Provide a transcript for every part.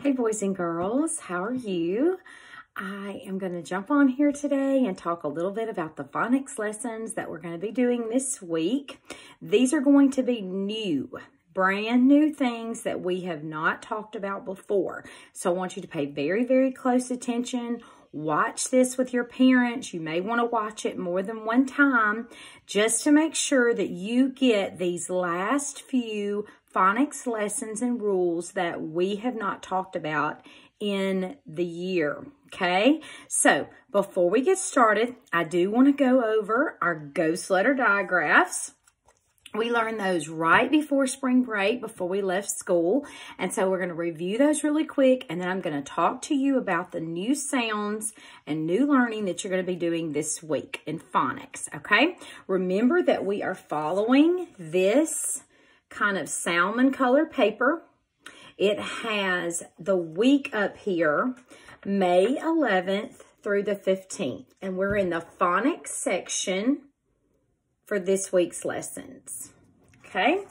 Hey boys and girls, how are you? I am going to jump on here today and talk a little bit about the phonics lessons that we're going to be doing this week. These are going to be new, brand new things that we have not talked about before. So I want you to pay very, very close attention. Watch this with your parents. You may want to watch it more than one time just to make sure that you get these last few phonics lessons and rules that we have not talked about in the year. Okay, so before we get started, I do want to go over our ghost letter digraphs. We learned those right before spring break, before we left school. And so we're going to review those really quick. And then I'm going to talk to you about the new sounds and new learning that you're going to be doing this week in phonics. Okay. Remember that we are following this kind of salmon color paper. It has the week up here, May 11th through the 15th. And we're in the phonics section for this week's lessons. Okay?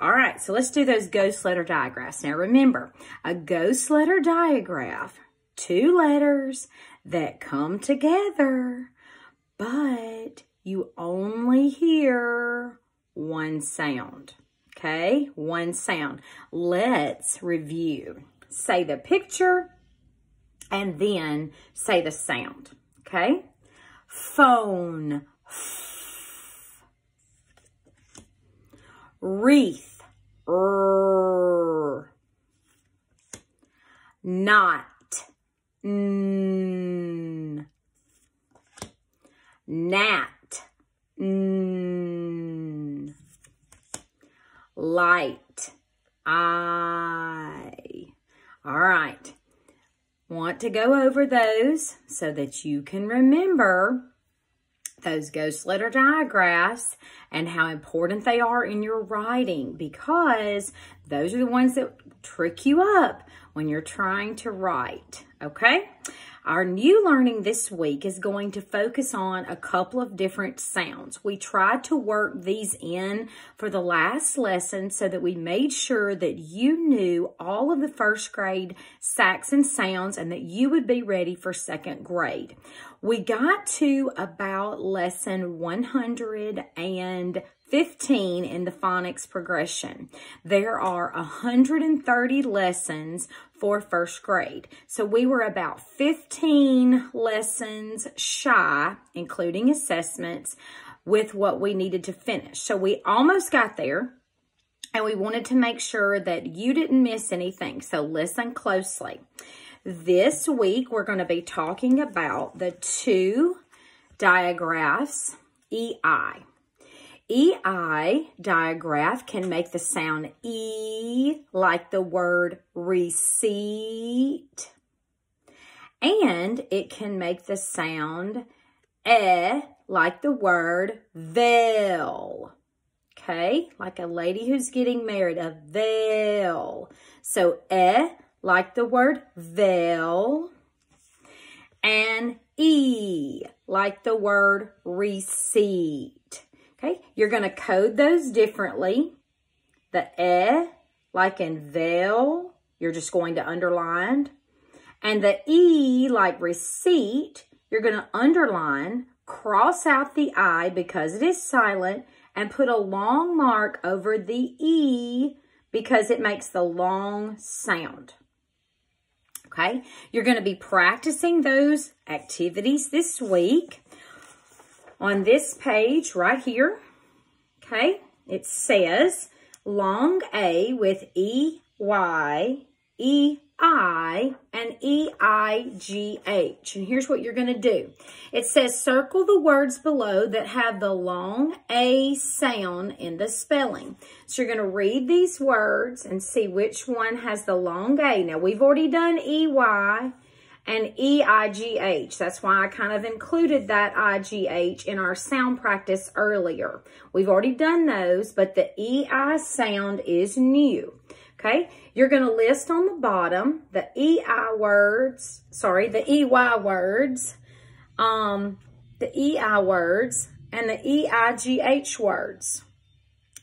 All right, so let's do those ghost letter digraphs. Now remember, a ghost letter digraph, two letters that come together, but you only hear one sound okay? One sound. Let's review. Say the picture and then say the sound, okay? Phone. Wreath. Knot. N. Gnat. N light, I. All right. Want to go over those so that you can remember those ghost letter digraphs and how important they are in your writing because those are the ones that trick you up when you're trying to write, okay? Our new learning this week is going to focus on a couple of different sounds. We tried to work these in for the last lesson so that we made sure that you knew all of the first grade Saxon sounds and that you would be ready for second grade. We got to about lesson 115 in the phonics progression. There are 130 lessons for first grade. So we were about 15 lessons shy, including assessments, with what we needed to finish. So we almost got there and we wanted to make sure that you didn't miss anything. So listen closely. This week, we're going to be talking about the two digraphs, EI. EI digraph can make the sound E like the word receipt. And it can make the sound E like the word veil. Okay, like a lady who's getting married, a veil. So E like the word veil. And E like the word receipt. Okay, you're going to code those differently. The E, like in veil, you're just going to underline. And the E, like receipt, you're going to underline, cross out the I because it is silent, and put a long mark over the E because it makes the long sound. Okay, you're going to be practicing those activities this week on this page right here, okay, it says long A with E-Y, E-I, and E-I-G-H. And here's what you're going to do. It says circle the words below that have the long A sound in the spelling. So you're going to read these words and see which one has the long A. Now, we've already done E-Y and E-I-G-H. That's why I kind of included that I-G-H in our sound practice earlier. We've already done those, but the E-I sound is new. Okay, you're going to list on the bottom the E-I words, sorry, the E-Y words, um, the E-I words, and the E-I-G-H words.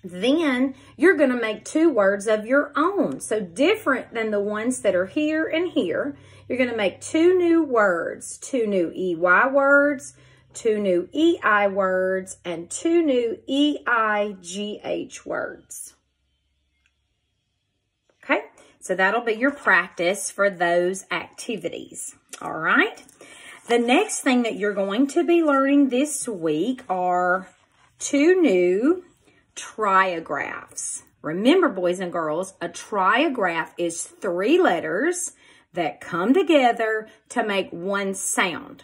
Then you're going to make two words of your own. So different than the ones that are here and here. You're going to make two new words, two new EY words, two new EI words, and two new EIGH words. Okay, so that'll be your practice for those activities. All right. The next thing that you're going to be learning this week are two new triagraphs. Remember, boys and girls, a triagraph is three letters that come together to make one sound.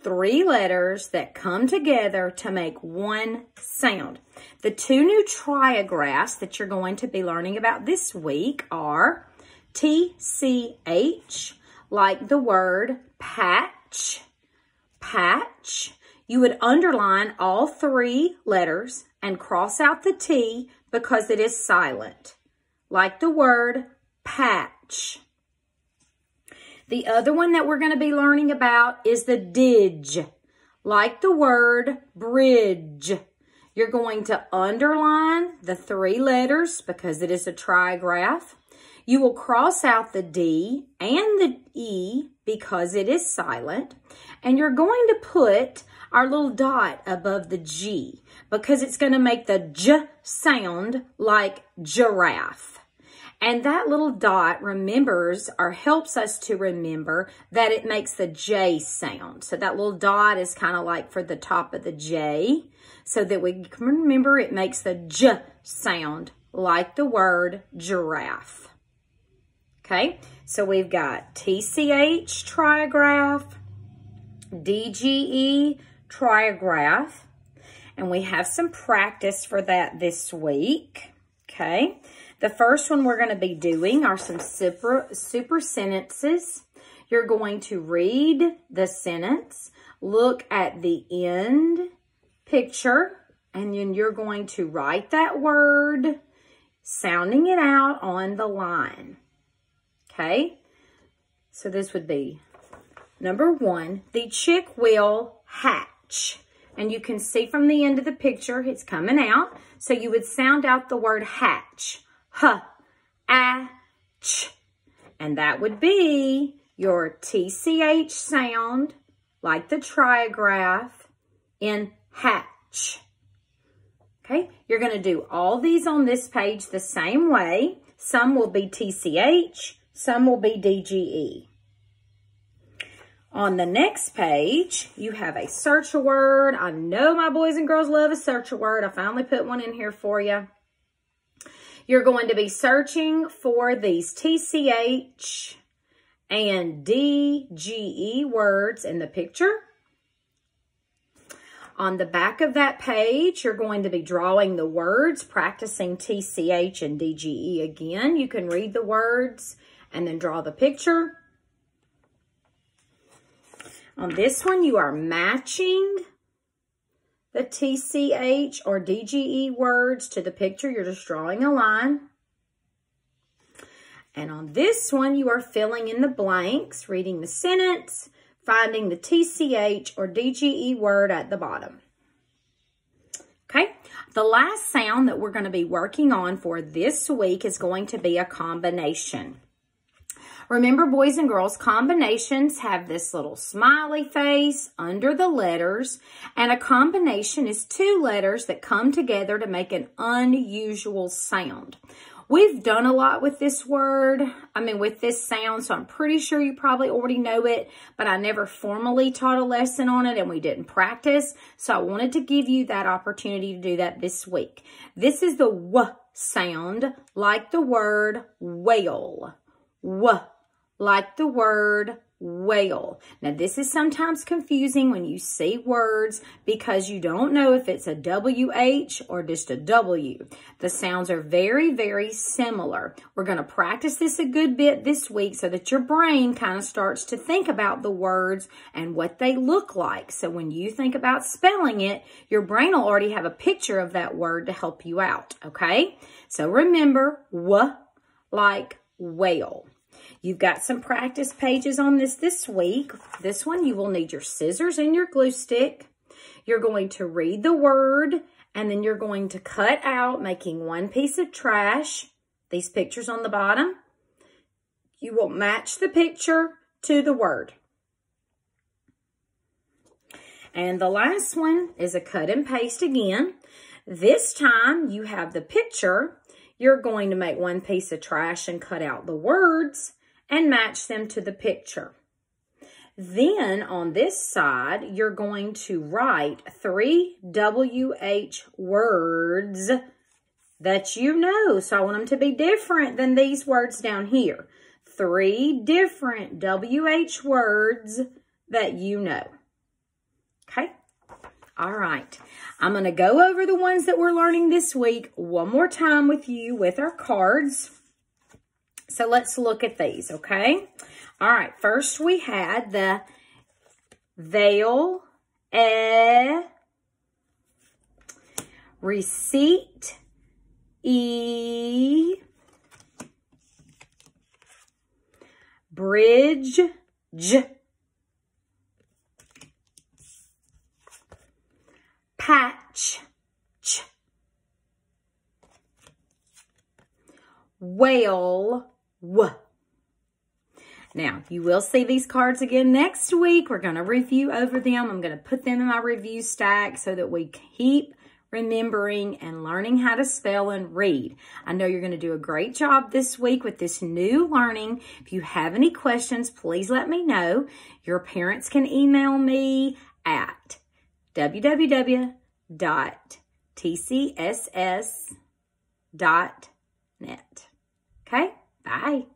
Three letters that come together to make one sound. The two new triagraphs that you're going to be learning about this week are TCH, like the word patch, patch. You would underline all three letters and cross out the T because it is silent, like the word patch. The other one that we're going to be learning about is the dig, like the word bridge. You're going to underline the three letters because it is a trigraph. You will cross out the D and the E because it is silent. And you're going to put our little dot above the G because it's going to make the J sound like giraffe. And that little dot remembers or helps us to remember that it makes the J sound. So that little dot is kind of like for the top of the J so that we can remember it makes the J sound like the word giraffe. Okay, so we've got TCH trigraph, DGE trigraph, and we have some practice for that this week. Okay, the first one we're going to be doing are some super, super sentences. You're going to read the sentence, look at the end picture, and then you're going to write that word, sounding it out on the line. Okay? So this would be number one, the chick will hatch. And you can see from the end of the picture, it's coming out. So you would sound out the word hatch h, a, ch. And that would be your TCH sound, like the trigraph, in hatch. Okay, you're going to do all these on this page the same way. Some will be TCH, some will be DGE. On the next page, you have a search a word. I know my boys and girls love a search a word. I finally put one in here for you. You're going to be searching for these TCH and DGE words in the picture. On the back of that page, you're going to be drawing the words, practicing TCH and DGE again. You can read the words and then draw the picture. On this one, you are matching the TCH or DGE words to the picture. You're just drawing a line. And on this one, you are filling in the blanks, reading the sentence, finding the TCH or DGE word at the bottom. Okay, the last sound that we're going to be working on for this week is going to be a combination. Remember, boys and girls, combinations have this little smiley face under the letters, and a combination is two letters that come together to make an unusual sound. We've done a lot with this word, I mean with this sound, so I'm pretty sure you probably already know it, but I never formally taught a lesson on it and we didn't practice, so I wanted to give you that opportunity to do that this week. This is the W sound, like the word whale. W like the word whale. Now, this is sometimes confusing when you see words because you don't know if it's a WH or just a W. The sounds are very, very similar. We're going to practice this a good bit this week so that your brain kind of starts to think about the words and what they look like. So when you think about spelling it, your brain will already have a picture of that word to help you out, okay? So remember, w like whale. You've got some practice pages on this this week. This one, you will need your scissors and your glue stick. You're going to read the word And then you're going to cut out, making one piece of trash, these pictures on the bottom. You will match the picture to the word. And the last one is a cut and paste again. This time you have the picture. You're going to make one piece of trash and cut out the words and match them to the picture. Then on this side, you're going to write three WH words that you know. So I want them to be different than these words down here. Three different WH words that you know. Okay? All right. I'm going to go over the ones that we're learning this week one more time with you with our cards. So let's look at these, okay? All right, first we had the veil, e, receipt, e, bridge, j, patch, ch, whale, w. Now, you will see these cards again next week. We're going to review over them. I'm going to put them in my review stack so that we keep remembering and learning how to spell and read. I know you're going to do a great job this week with this new learning. If you have any questions, please let me know. Your parents can email me at www.tcss.net. Bye.